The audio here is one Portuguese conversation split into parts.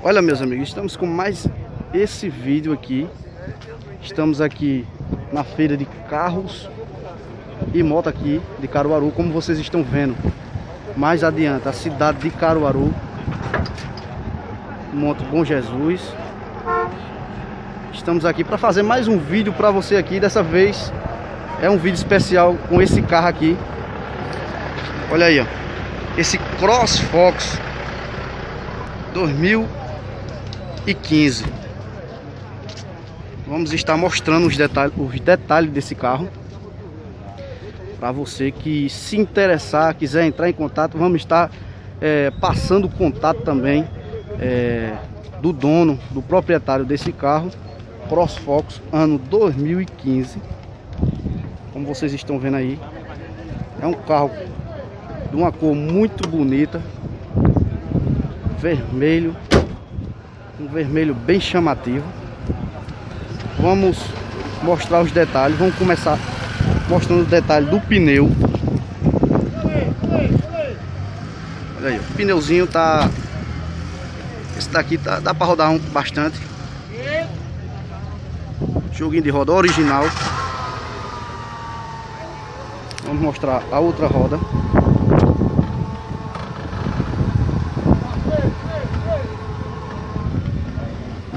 Olha meus amigos, estamos com mais esse vídeo aqui. Estamos aqui na feira de carros e moto aqui de Caruaru Como vocês estão vendo. Mais adiante, a cidade de Caruaru. Monte Bom Jesus. Estamos aqui para fazer mais um vídeo para você aqui. Dessa vez é um vídeo especial com esse carro aqui. Olha aí, ó. Esse Cross Fox 2000 e 15 Vamos estar mostrando os detalhes, os detalhes desse carro. Para você que se interessar, quiser entrar em contato Vamos estar é, passando contato também é, Do dono, do proprietário desse carro CrossFox ano 2015 Como vocês estão vendo aí É um carro de uma cor muito bonita Vermelho um vermelho bem chamativo. Vamos mostrar os detalhes. Vamos começar mostrando os detalhes do pneu. Olha aí o pneuzinho tá esse daqui tá, dá para rodar um, bastante. Joguinho de roda original. Vamos mostrar a outra roda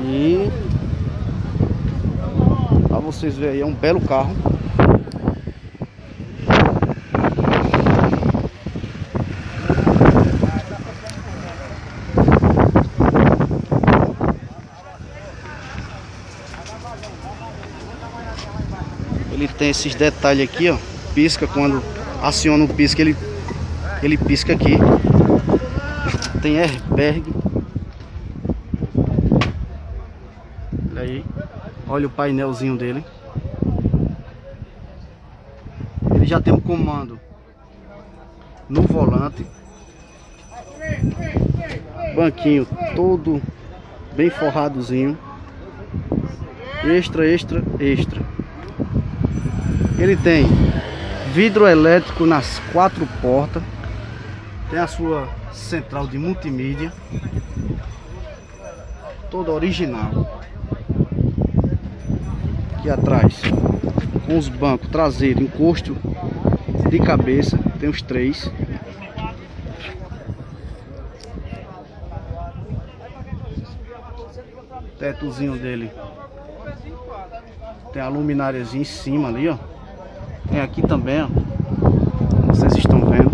E para vocês verem aí, é um belo carro. Ele tem esses detalhes aqui, ó. Pisca quando aciona o pisca, ele ele pisca aqui. Tem airbag. Aí. Olha o painelzinho dele. Ele já tem um comando no volante. Banquinho todo bem forradozinho. Extra, extra, extra. Ele tem vidro elétrico nas quatro portas. Tem a sua central de multimídia. Toda original aqui atrás com os bancos traseiro, encosto de cabeça, tem os três. Tetozinho dele. Tem a lumináriazinha em cima ali, ó. Tem aqui também, ó. Vocês estão vendo.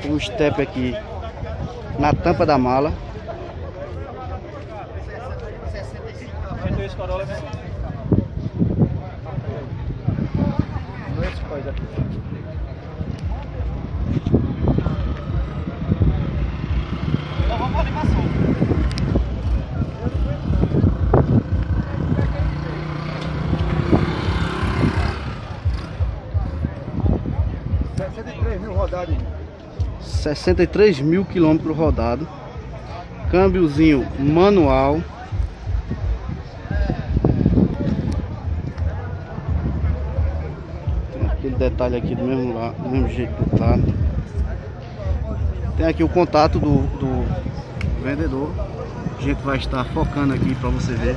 Tem um step aqui na tampa da mala. Corolla mesmo. Duas coisas. Então vamos para animação. Sessenta e três mil rodados. 63 mil quilômetros rodados. Câmbiozinho manual. Detalhe aqui do mesmo, lá, do mesmo jeito do lado. Tem aqui o contato do, do vendedor. A gente vai estar focando aqui para você ver.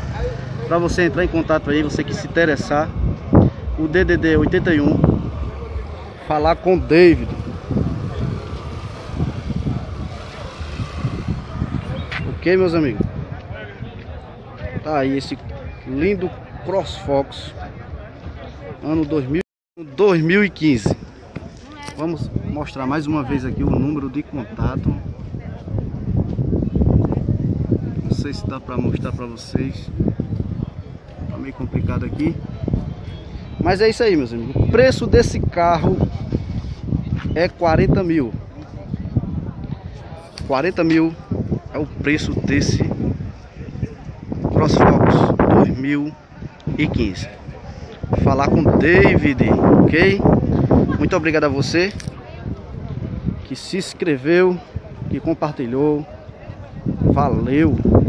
Para você entrar em contato aí, você que se interessar, o DDD 81, falar com David. Ok, meus amigos? Tá aí esse lindo CrossFox ano 2000 2015 Vamos mostrar mais uma vez aqui o número de contato. Não sei se dá para mostrar para vocês. Tá meio complicado aqui. Mas é isso aí meus amigos. O preço desse carro é 40 mil. 40 mil é o preço desse CrossFox 2015 falar com David, ok? Muito obrigado a você que se inscreveu, que compartilhou. Valeu!